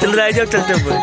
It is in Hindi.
चल रहा है जब चलते हुए